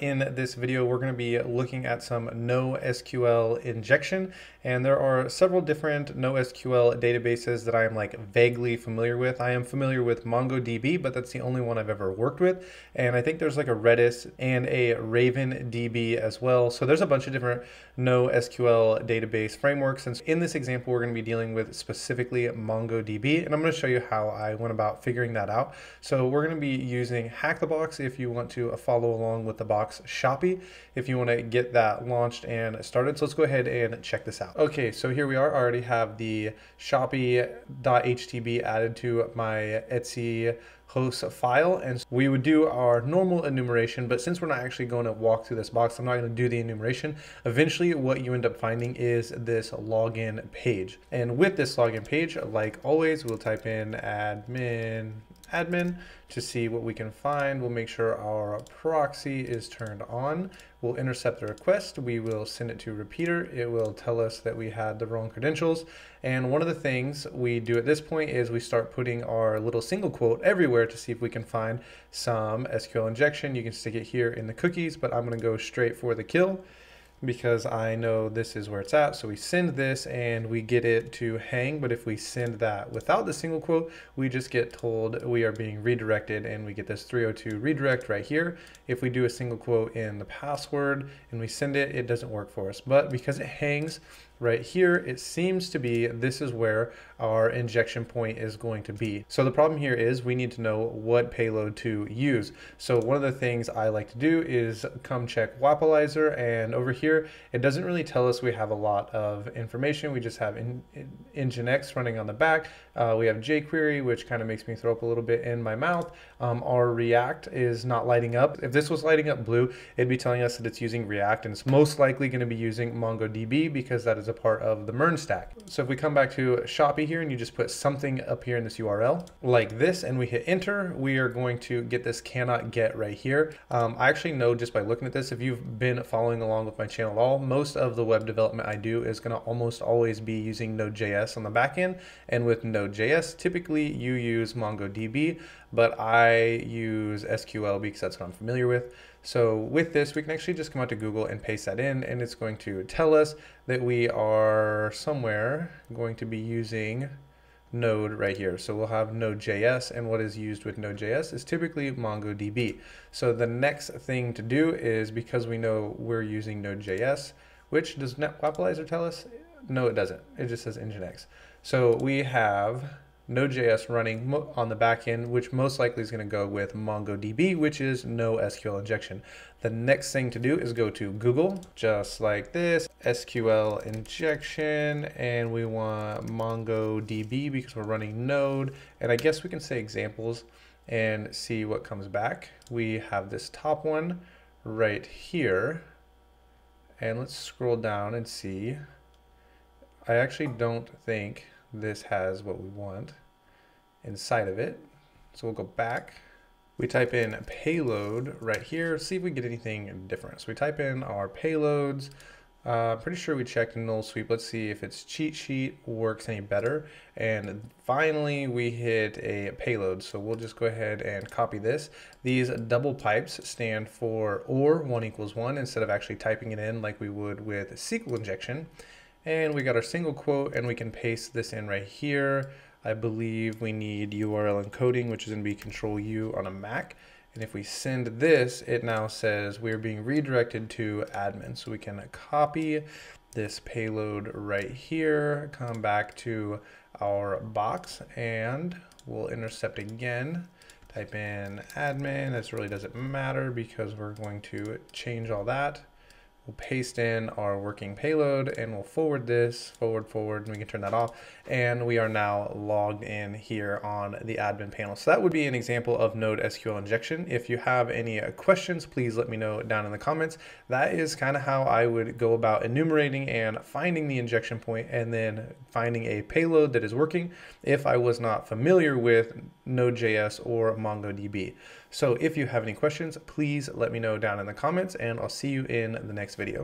In this video, we're going to be looking at some NoSQL injection, and there are several different NoSQL databases that I am like vaguely familiar with. I am familiar with MongoDB, but that's the only one I've ever worked with, and I think there's like a Redis and a RavenDB as well. So there's a bunch of different NoSQL database frameworks, and in this example, we're going to be dealing with specifically MongoDB, and I'm going to show you how I went about figuring that out. So we're going to be using Hack the Box if you want to follow along with the box Box Shoppy if you want to get that launched and started. So let's go ahead and check this out. Okay, so here we are. I already have the shoppy.htb added to my Etsy host file and we would do our normal enumeration but since we're not actually going to walk through this box I'm not going to do the enumeration eventually what you end up finding is this login page and with this login page like always we'll type in admin admin to see what we can find. We'll make sure our proxy is turned on. We'll intercept the request. We will send it to repeater. It will tell us that we had the wrong credentials. And one of the things we do at this point is we start putting our little single quote everywhere to see if we can find some SQL injection. You can stick it here in the cookies, but I'm gonna go straight for the kill because I know this is where it's at. So we send this and we get it to hang. But if we send that without the single quote, we just get told we are being redirected and we get this 302 redirect right here. If we do a single quote in the password and we send it, it doesn't work for us. But because it hangs, right here, it seems to be this is where our injection point is going to be. So the problem here is we need to know what payload to use. So one of the things I like to do is come check Wappalyzer and over here, it doesn't really tell us we have a lot of information. We just have in, in, Nginx running on the back. Uh, we have jQuery, which kind of makes me throw up a little bit in my mouth. Um, our React is not lighting up. If this was lighting up blue, it'd be telling us that it's using React and it's most likely going to be using MongoDB because that is a part of the MERN stack. So if we come back to Shoppy here and you just put something up here in this URL like this and we hit enter, we are going to get this cannot get right here. Um, I actually know just by looking at this, if you've been following along with my channel at all, most of the web development I do is going to almost always be using Node.js on the back end. And with Node.js, typically you use MongoDB, but I use SQL because that's what I'm familiar with. So with this, we can actually just come out to Google and paste that in, and it's going to tell us that we are somewhere going to be using Node right here. So we'll have Node.js, and what is used with Node.js is typically MongoDB. So the next thing to do is because we know we're using Node.js, which does Wappalyzer tell us? No, it doesn't. It just says Nginx. So we have Node.js running on the back end, which most likely is going to go with MongoDB, which is no SQL injection. The next thing to do is go to Google, just like this, SQL injection, and we want MongoDB because we're running Node. And I guess we can say examples and see what comes back. We have this top one right here. And let's scroll down and see. I actually don't think this has what we want inside of it. So we'll go back. We type in payload right here, see if we get anything different. So we type in our payloads. Uh, pretty sure we checked null sweep. Let's see if its cheat sheet works any better. And finally, we hit a payload. So we'll just go ahead and copy this. These double pipes stand for or one equals one instead of actually typing it in like we would with SQL injection. And we got our single quote and we can paste this in right here. I believe we need URL encoding, which is gonna be control U on a Mac. And if we send this, it now says we're being redirected to admin. So we can copy this payload right here, come back to our box and we'll intercept again. Type in admin, this really doesn't matter because we're going to change all that. We'll paste in our working payload and we'll forward this forward, forward, and we can turn that off. And we are now logged in here on the admin panel. So that would be an example of Node SQL injection. If you have any uh, questions, please let me know down in the comments. That is kind of how I would go about enumerating and finding the injection point and then finding a payload that is working if I was not familiar with Node.js or MongoDB. So if you have any questions, please let me know down in the comments and I'll see you in the next video.